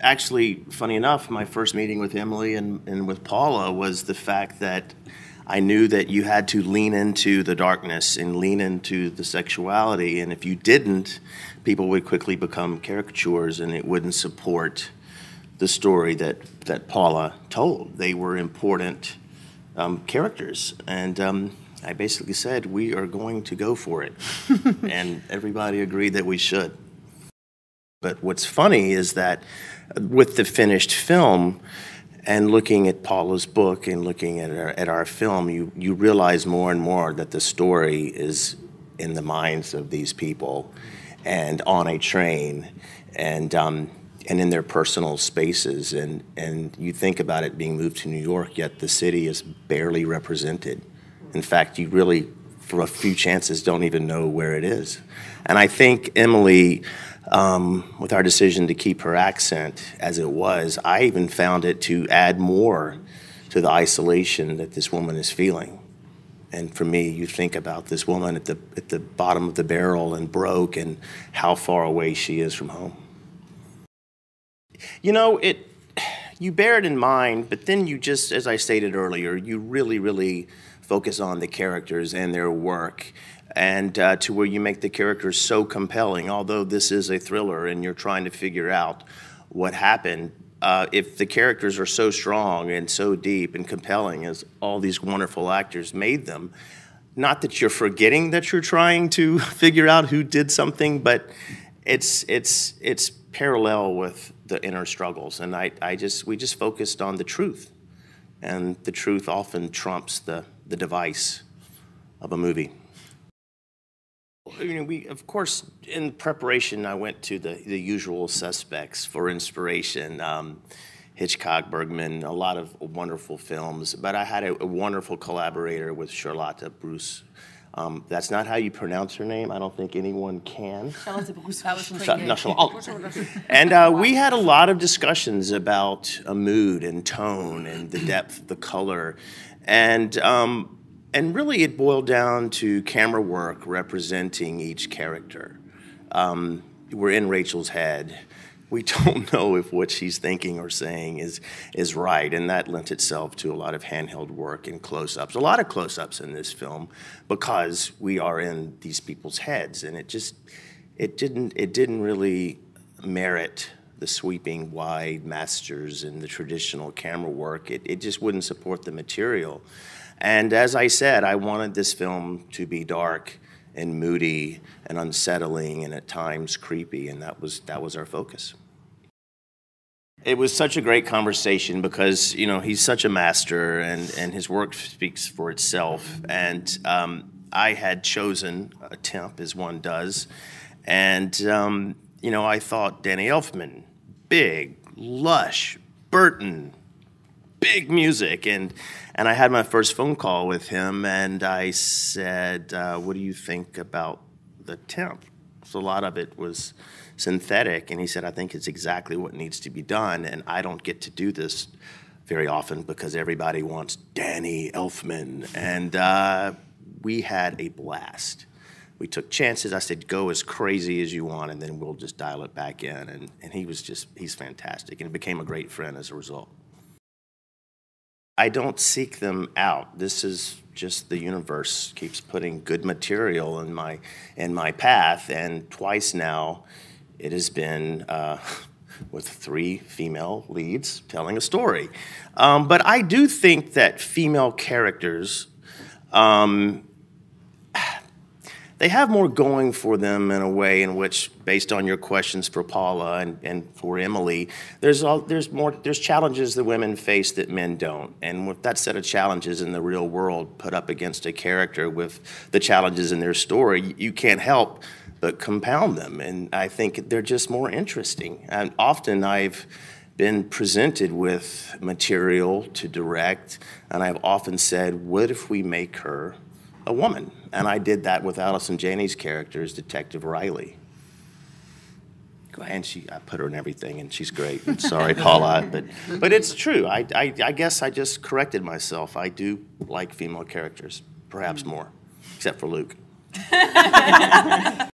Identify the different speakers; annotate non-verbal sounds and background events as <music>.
Speaker 1: actually, funny enough, my first meeting with Emily and, and with Paula was the fact that I knew that you had to lean into the darkness and lean into the sexuality, and if you didn't, people would quickly become caricatures and it wouldn't support the story that, that Paula told. They were important um, characters, and um, I basically said, We are going to go for it. <laughs> and everybody agreed that we should. But what's funny is that with the finished film and looking at Paula's book and looking at our, at our film, you, you realize more and more that the story is in the minds of these people and on a train and, um, and in their personal spaces. And, and you think about it being moved to New York, yet the city is barely represented. In fact, you really, for a few chances, don't even know where it is. And I think Emily um, with our decision to keep her accent as it was, I even found it to add more to the isolation that this woman is feeling. And for me, you think about this woman at the, at the bottom of the barrel and broke and how far away she is from home. You know, it, you bear it in mind, but then you just, as I stated earlier, you really, really focus on the characters and their work and uh, to where you make the characters so compelling. Although this is a thriller and you're trying to figure out what happened, uh, if the characters are so strong and so deep and compelling as all these wonderful actors made them, not that you're forgetting that you're trying to <laughs> figure out who did something, but it's it's it's parallel with the inner struggles, and I, I just we just focused on the truth, and the truth often trumps the the device of a movie. You know, we of course in preparation I went to the the usual suspects for inspiration. Um, Hitchcock, Bergman, a lot of wonderful films. But I had a, a wonderful collaborator with Charlotte Bruus. Um, that's not how you pronounce her name. I don't think anyone can.
Speaker 2: Charlotte Bruus. That was
Speaker 1: Cha- no, Charlotte. And uh, we had a lot of discussions about a mood and tone and the depth, the color, and um, and really it boiled down to camera work representing each character. Um, we're in Rachel's head. We <laughs> don't know if what she's thinking or saying is is right, and that lent itself to a lot of handheld work and close-ups. A lot of close-ups in this film because we are in these people's heads, and it just it didn't it didn't really merit the sweeping wide masters and the traditional camera work. It, it just wouldn't support the material. And as I said, I wanted this film to be dark and moody and unsettling and at times creepy, and that was that was our focus. It was such a great conversation because you know he's such a master and and his work speaks for itself. And um, I had chosen a temp as one does, and um, you know I thought Danny Elfman, big, lush, Burton, big music. And and I had my first phone call with him and I said uh, what do you think about the temp? So a lot of it was synthetic and he said I think it's exactly what needs to be done and I don't get to do this very often because everybody wants Danny Elfman. And uh, we had a blast we took chances. I said, go as crazy as you want, and then we'll just dial it back in. And, and he was just, he's fantastic. And became a great friend as a result. I don't seek them out. This is just the universe keeps putting good material in my in my path, and twice now, it has been uh, <laughs> with three female leads telling a story. Um, but I do think that female characters um, they have more going for them in a way in which, based on your questions for Paula and, and for Emily, there's all, there's more there's challenges that women face that men don't, and with that set of challenges in the real world put up against a character with the challenges in their story, you can't help but compound them, and I think they're just more interesting. And often I've been presented with material to direct, and I've often said, "What if we make her?" A woman. And I did that with Allison Janney's character as Detective Riley. And she, I put her in everything, and she's great. And sorry, <laughs> Paula, but but it's true. I, I, I guess I just corrected myself. I do like female characters, perhaps hmm. more, except for Luke. <laughs>